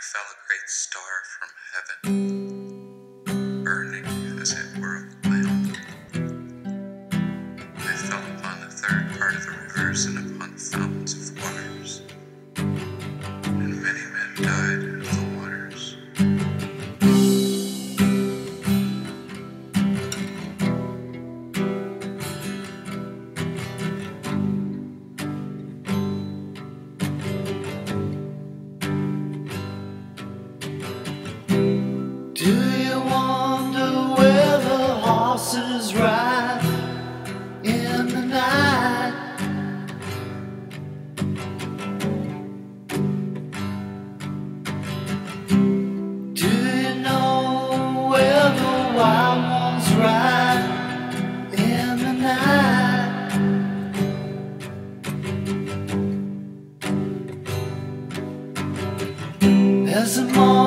fell a great star from heaven, burning as it were a lamp. I fell upon the third part of the rivers and upon the fountains of waters. horses ride in the night. Do you know where the wild ones ride in the night? There's a moment.